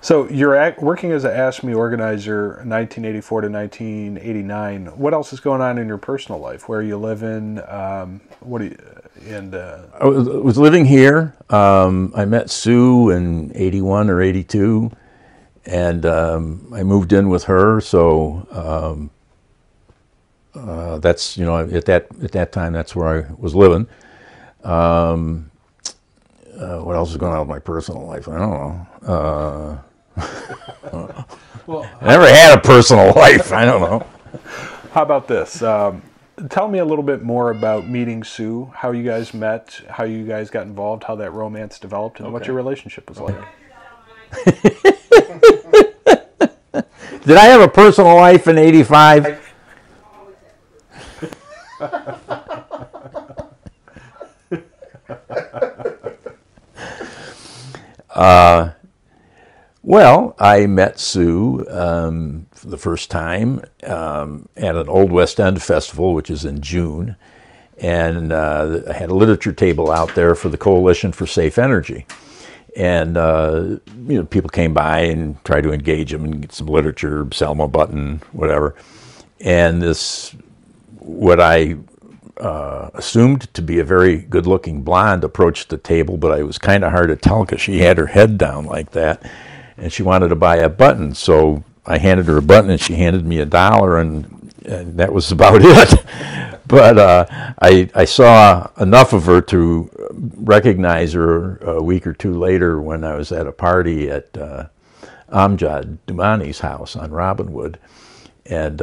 So you're working as an AFSCME organizer, 1984 to 1989. What else is going on in your personal life? Where are you living? Um, what do you, and uh, I was, was living here. Um, I met Sue in '81 or '82, and um, I moved in with her. So um, uh, that's you know at that at that time that's where I was living. Um, uh, what else is going on with my personal life? I don't know. Uh, well, I never had a personal life. I don't know. How about this? Um, tell me a little bit more about meeting Sue, how you guys met, how you guys got involved, how that romance developed, and okay. what your relationship was like. Did I have a personal life in 85? Uh, well, I met Sue um, for the first time um, at an Old West End festival, which is in June, and uh, I had a literature table out there for the Coalition for Safe Energy, and uh, you know people came by and tried to engage them and get some literature, sell them a button, whatever, and this what I uh, assumed to be a very good-looking blonde approached the table, but I was kind of hard to tell because she had her head down like that and she wanted to buy a button. So I handed her a button, and she handed me a dollar, and, and that was about it. but uh, I I saw enough of her to recognize her a week or two later when I was at a party at uh, Amjad Dumani's house on Robinwood, and.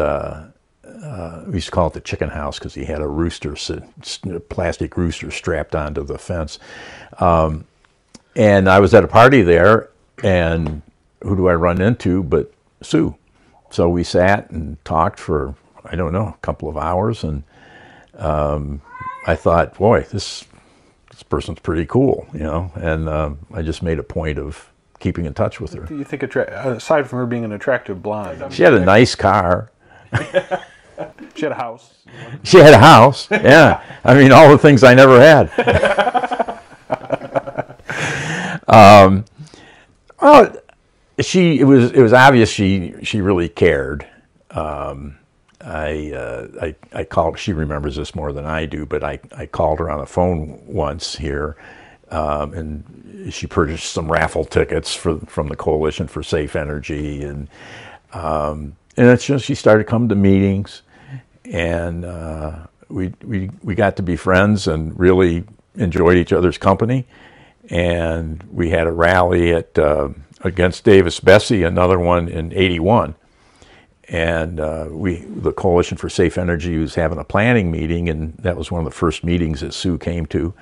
Uh, we used to call it the chicken house because he had a rooster, a plastic rooster strapped onto the fence. Um, and I was at a party there, and who do I run into but Sue? So we sat and talked for I don't know a couple of hours, and um, I thought, boy, this this person's pretty cool, you know. And um, I just made a point of keeping in touch with her. Do you think, attra- aside from her being an attractive blonde, she had a nice car. she had a house. She had a house. Yeah, I mean all the things I never had. um, well, she it was it was obvious she she really cared. Um, I, uh, I I called. She remembers this more than I do, but I, I called her on the phone once here, um, and she purchased some raffle tickets for from the Coalition for Safe Energy, and um, and it's just she started coming to meetings, and uh, we we we got to be friends and really enjoyed each other's company, and we had a rally at. Uh, against Davis Besse, another one in 81. And uh, we, the Coalition for Safe Energy was having a planning meeting, and that was one of the first meetings that Sue came to.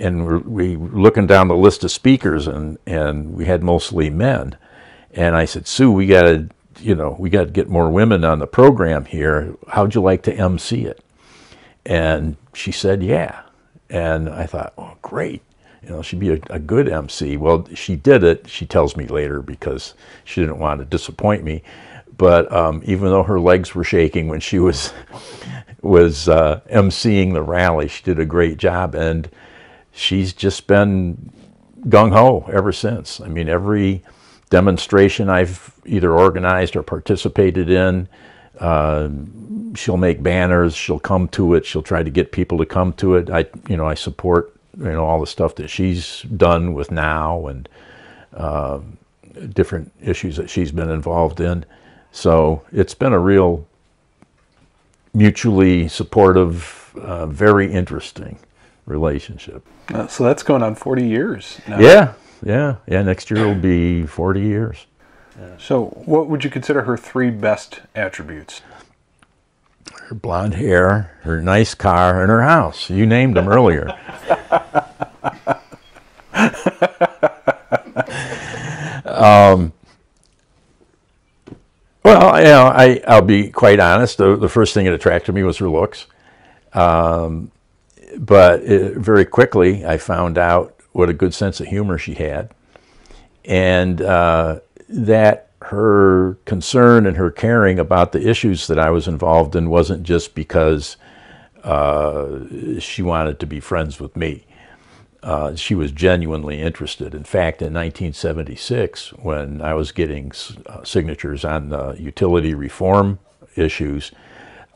And we're, we were looking down the list of speakers, and, and we had mostly men. And I said, Sue, we got to, you know, we got to get more women on the program here. How'd you like to MC it? And she said, yeah. And I thought, oh, great you know, she'd be a, a, good MC. Well, she did it, she tells me later, because she didn't want to disappoint me. But um, even though her legs were shaking when she was was uh, the rally, she did a great job, and she's just been gung ho ever since. I mean, every demonstration I've either organized or participated in, uh, she'll make banners. She'll come to it. She'll try to get people to come to it. I, you know, I support you know all the stuff that she's done with now and uh, different issues that she's been involved in. So it's been a real mutually supportive, uh, very interesting relationship. Uh, so that's going on 40 years now. Yeah, yeah, yeah. Next year will be 40 years. Yeah. So, what would you consider her three best attributes? her blonde hair, her nice car, and her house. You named them earlier. um, well, you know, I, I'll be quite honest. The, the first thing that attracted me was her looks. Um, but it, very quickly, I found out what a good sense of humor she had. And uh, that her concern and her caring about the issues that I was involved in wasn't just because uh, she wanted to be friends with me. uh, she was genuinely interested. In fact, in 1976, when I was getting uh, signatures on the utility reform issues,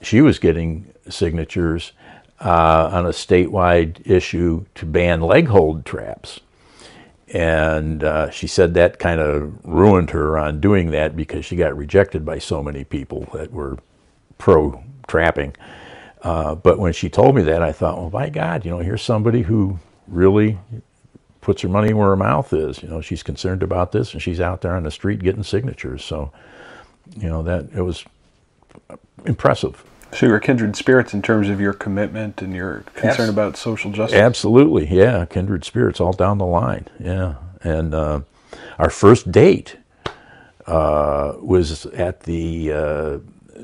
she was getting signatures uh, on a statewide issue to ban leg hold traps. And uh, she said that kind of ruined her on doing that because she got rejected by so many people that were pro trapping. Uh, but when she told me that, I thought, well, my God, you know, here's somebody who really puts her money where her mouth is. You know, she's concerned about this, and she's out there on the street getting signatures. So, you know, that it was impressive. So you're kindred spirits in terms of your commitment and your concern Abs- about social justice. Absolutely, yeah, kindred spirits all down the line. Yeah, and uh, our first date uh, was at the uh,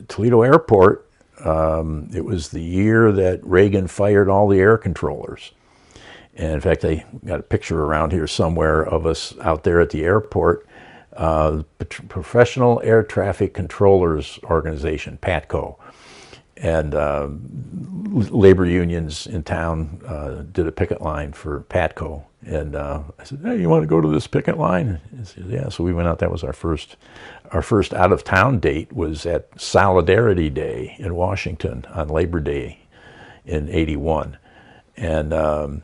Toledo Airport. Um, it was the year that Reagan fired all the air controllers. And in fact, I got a picture around here somewhere of us out there at the airport. Uh, Professional Air Traffic Controllers Organization, PATCO, and uh, labor unions in town uh, did a picket line for PATCO. And uh, I said, "Hey, you want to go to this picket line?" He said, "Yeah." So we went out. That was our first, our first out of town date was at Solidarity Day in Washington on Labor Day in '81, and um,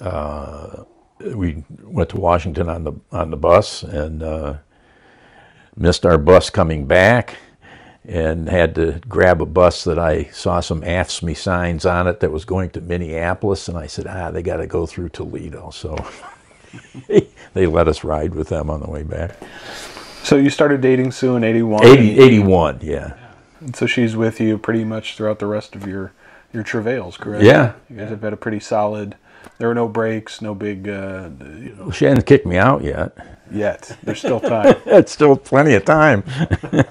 uh, we went to Washington on the on the bus and uh, missed our bus coming back and had to grab a bus that I saw some AFSCME signs on it that was going to Minneapolis and I said ah they got to go through Toledo so they let us ride with them on the way back. So you started dating Sue in 81? 80, 81, yeah. And so she's with you pretty much throughout the rest of your your travails, correct? Yeah. You guys have had a pretty solid there were no breaks, no big. Uh, you know. She hasn't kicked me out yet. Yet there's still time. it's still plenty of time.